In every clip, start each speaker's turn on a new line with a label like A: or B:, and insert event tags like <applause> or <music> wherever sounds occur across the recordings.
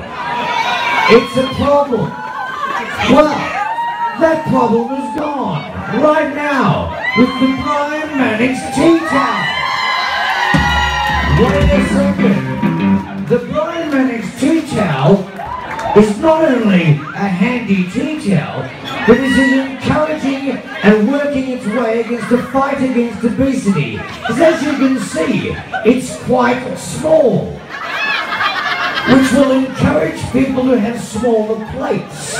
A: It's a problem. Well, that problem is gone right now with the Brian Mannix tea towel. Wait a second. The Brian Mannix tea towel is not only a handy tea towel, but it is encouraging and working its way against the fight against obesity. Because as you can see, it's quite small, which will people who have smaller plates.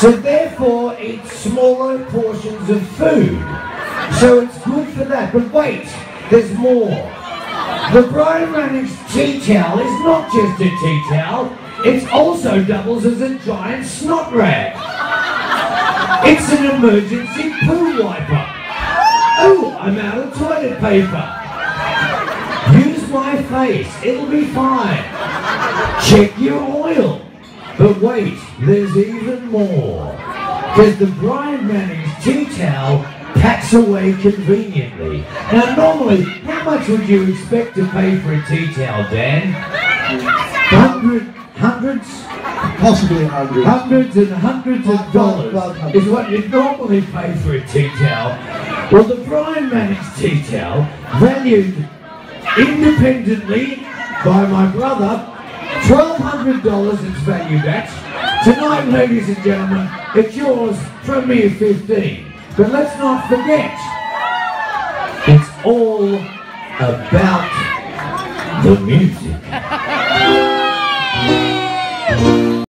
A: So therefore, eat smaller portions of food. So it's good for that. But wait, there's more. The Brian Mannix tea towel is not just a tea towel, it also doubles as a giant snot rag. It's an emergency poo wiper. Oh, I'm out of toilet paper. Use my face, it'll be fine. Check your oil. But wait, there's even more. Because the Brian Mannix tea towel packs away conveniently. Now normally, how much would you expect to pay for a tea towel, Dan? Hundred hundreds,
B: Possibly hundreds.
A: hundreds and hundreds of dollars is what you'd normally pay for a tea towel. Well, the Brian Mannix tea towel, valued independently by my brother, $1,200 it's valued at. Tonight, ladies and gentlemen, it's yours from me 15. But let's not forget, it's all about the music. <laughs>